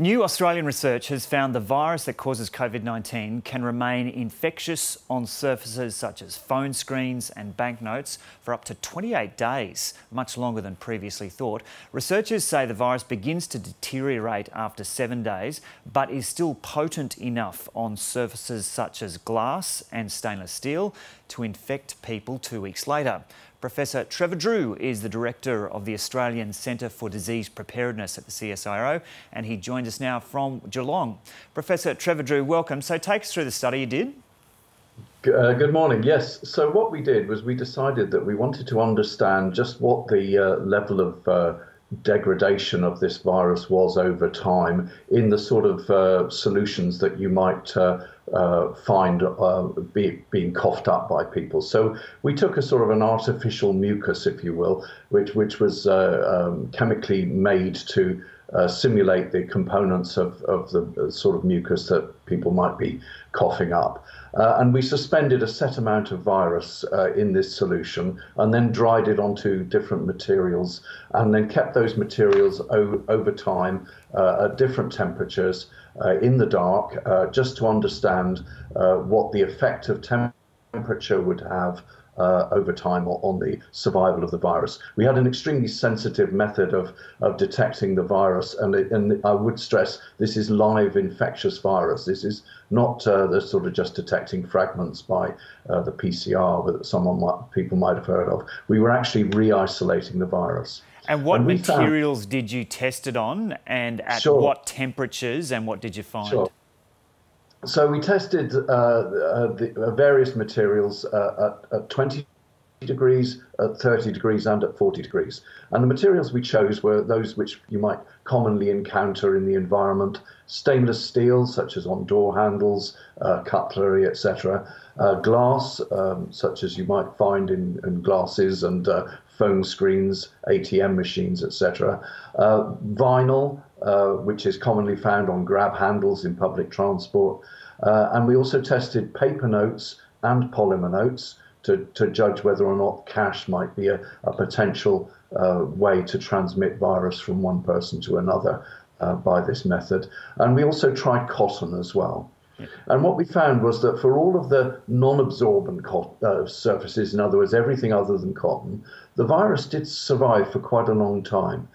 New Australian research has found the virus that causes COVID 19 can remain infectious on surfaces such as phone screens and banknotes for up to 28 days, much longer than previously thought. Researchers say the virus begins to deteriorate after seven days, but is still potent enough on surfaces such as glass and stainless steel to infect people two weeks later. Professor Trevor Drew is the director of the Australian Centre for Disease Preparedness at the CSIRO, and he joins us now from Geelong. Professor Trevor Drew, welcome. So, take us through the study you did. Uh, good morning. Yes. So, what we did was we decided that we wanted to understand just what the uh, level of uh, degradation of this virus was over time in the sort of uh, solutions that you might uh, find uh, be, being coughed up by people. So we took a sort of an artificial mucus, if you will, which which was uh, um, chemically made to uh, simulate the components of, of the uh, sort of mucus that people might be coughing up. Uh, and we suspended a set amount of virus in this solution and then dried it onto different materials and then kept those materials over time at different temperatures uh, in the dark just to understand what the effect of temperature would have uh, over time on the survival of the virus. We had an extremely sensitive method of, of detecting the virus, and, it, and I would stress this is live infectious virus. This is not uh, the sort of just detecting fragments by uh, the PCR that someone might, people might have heard of. We were actually re-isolating the virus. And what and materials found, did you test it on, and at sure. what temperatures, and what did you find? Sure so we tested uh, uh, the, uh, various materials uh, at, at 20 degrees, at 30 degrees, and at 40 degrees. And the materials we chose were those which you might commonly encounter in the environment stainless steel, such as on door handles, uh, cutlery, etc., uh, glass, um, such as you might find in, in glasses and phone screens, ATM machines, etc., vinyl, uh, which is commonly found on grab handles in public transport. Uh, and we also tested paper notes and polymer notes to, to judge whether or not cash might be a, a potential uh, way to transmit virus from one person to another uh, by this method. And we also tried cotton as well. And what we found was that for all of the non absorbent uh, surfaces, in other words, everything other than cotton, the virus did survive for quite a long time.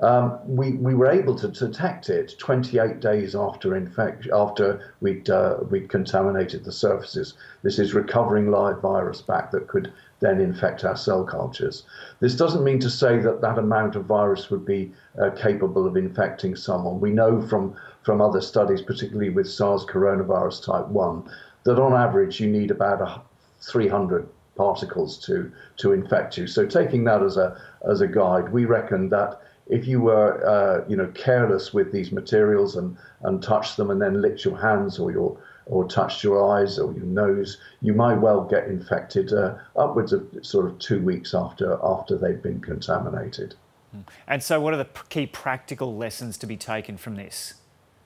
Um, we, we were able to detect it 28 days after infection, after we'd, uh, we'd contaminated the surfaces. This is recovering live virus back that could then infect our cell cultures. This doesn't mean to say that that amount of virus would be uh, capable of infecting someone. We know from, from other studies, particularly with SARS coronavirus type 1, that on average you need about a 300 particles to, to infect you. So taking that as a, as a guide, we reckon that if you were, uh, you know, careless with these materials and, and touched them and then licked your hands or your or touched your eyes or your nose, you might well get infected uh, upwards of sort of two weeks after after they've been contaminated. Hmm. And so, what are the key practical lessons to be taken from this?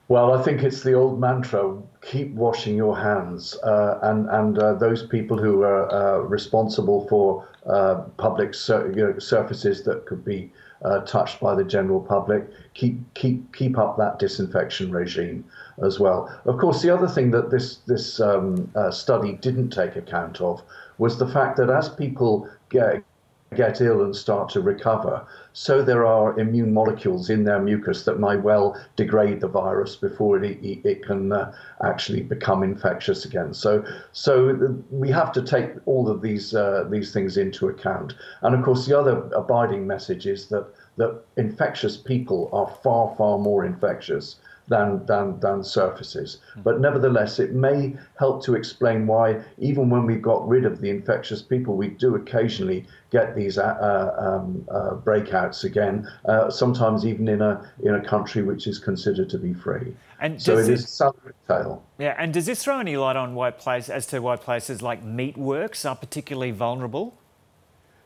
Well, I think it's the old mantra: keep washing your hands, uh, and and uh, those people who are uh, responsible for uh, public sur- you know, surfaces that could be uh, touched by the general public. Keep keep keep up that disinfection regime as well. Of course, the other thing that this this um, uh, study didn't take account of was the fact that as people get get ill and start to recover. So there are immune molecules in their mucus that might well degrade the virus before it, it can uh, actually become infectious again. So so we have to take all of these uh, these things into account. And of course, the other abiding message is that that infectious people are far far more infectious than, than, than surfaces. But nevertheless, it may help to explain why, even when we've got rid of the infectious people, we do occasionally get these uh, uh um, uh, breakouts again, uh, sometimes even in a, in a country which is considered to be free. And so it is some tale. Yeah, and does this throw any light on why place, as to why places like meatworks are particularly vulnerable?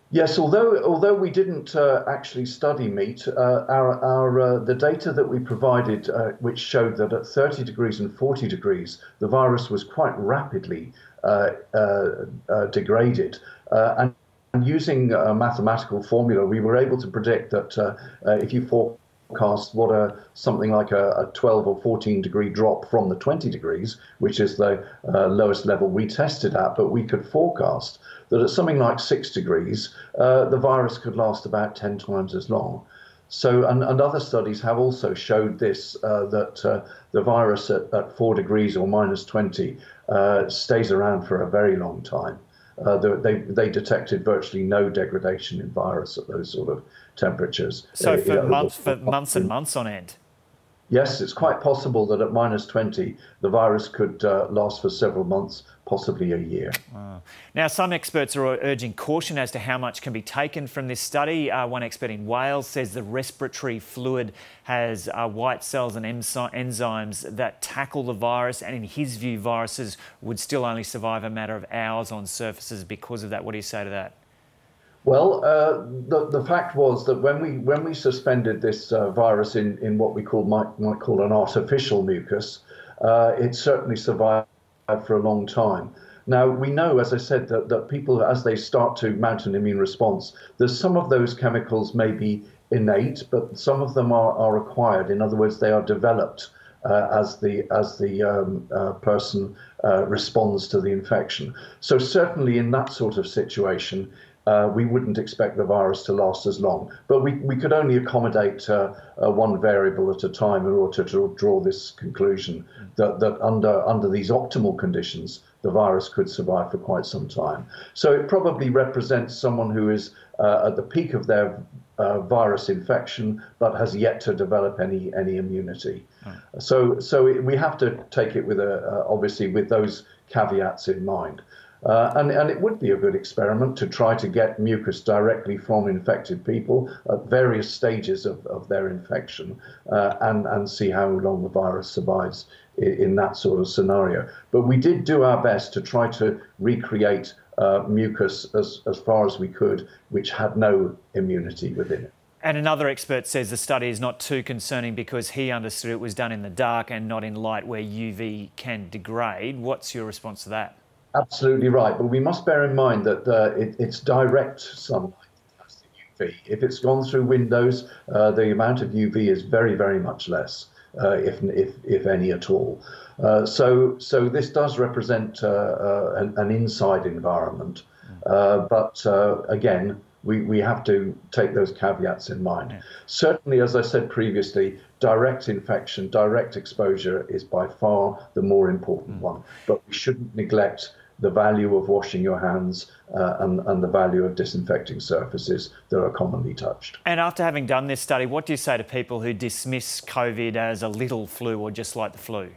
Yes, although although we didn't uh, actually study meat, uh, our our uh, the data that we provided, uh, which showed that at 30 degrees and 40 degrees, the virus was quite rapidly uh, uh, degraded, and, using a mathematical formula, we were able to predict that if you forecast what a something like a, a, 12 or 14 degree drop from the 20 degrees, which is the uh, lowest level we tested at, but we could forecast that at something like six degrees, uh, the virus could last about 10 times as long. So, and, and other studies have also showed this uh, that uh, the virus at, at four degrees or minus 20 uh, stays around for a very long time. Uh, they, they detected virtually no degradation in virus at those sort of temperatures. So for months, for months and months on end. Yes, it's quite possible that at minus 20, the virus could uh, last for several months, possibly a year. Wow. Now, some experts are urging caution as to how much can be taken from this study. Uh, one expert in Wales says the respiratory fluid has uh, white cells and enzymes that tackle the virus, and in his view, viruses would still only survive a matter of hours on surfaces because of that. What do you say to that? Well, uh, the, the fact was that when we when we suspended this uh, virus in, in what we call might might call an artificial mucus, uh, it certainly survived for a long time. Now we know, as I said, that, that people as they start to mount an immune response, there's some of those chemicals may be innate, but some of them are, are acquired. In other words, they are developed uh, as the as the um, uh, person uh, responds to the infection. So certainly in that sort of situation, uh, we wouldn't expect the virus to last as long. But we, we could only accommodate uh, uh, one variable at a time in order to draw this conclusion that, that under, under these optimal conditions, the virus could survive for quite some time. So it probably represents someone who is uh, at the peak of their uh, virus infection, but has yet to develop any any immunity. So so it, we have to take it with a uh, obviously with those caveats in mind. Uh, and, and it would be a good experiment to try to get mucus directly from infected people at various stages of, of their infection uh, and, and see how long the virus survives in, in, that sort of scenario. But we did do our best to try to recreate uh, mucus as, as far as we could, which had no immunity within it. And another expert says the study is not too concerning because he understood it was done in the dark and not in light where UV can degrade. What's your response to that? Absolutely right, but we must bear in mind that uh, it, it's direct sunlight. UV. If it's gone through windows, uh, the amount of UV is very, very much less, uh, if, if, if any at all. Uh, so, so this does represent uh, uh, an, an, inside environment, but again, we, we have to take those caveats in mind. Yeah. Certainly, as I said previously, direct infection, direct exposure is by far the more important mm. one. But we shouldn't neglect the value of washing your hands uh, and, and the value of disinfecting surfaces that are commonly touched. And after having done this study, what do you say to people who dismiss COVID as a little flu or just like the flu?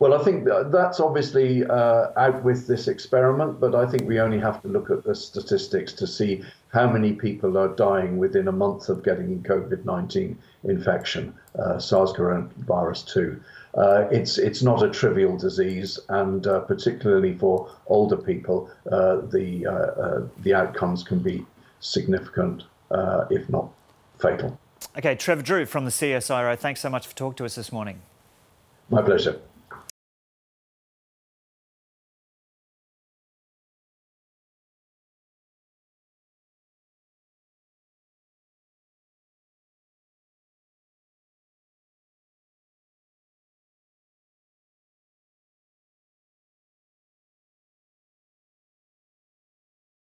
Well, I think that's obviously uh, out with this experiment, but I think we only have to look at the statistics to see how many people are dying within a month of getting COVID 19 infection, uh, SARS coronavirus 2. Uh, it's it's not a trivial disease, and uh, particularly for older people, uh, the uh, the outcomes can be significant, if not fatal. Okay, Trevor Drew from the CSIRO, thanks so much for talking to us this morning. My pleasure.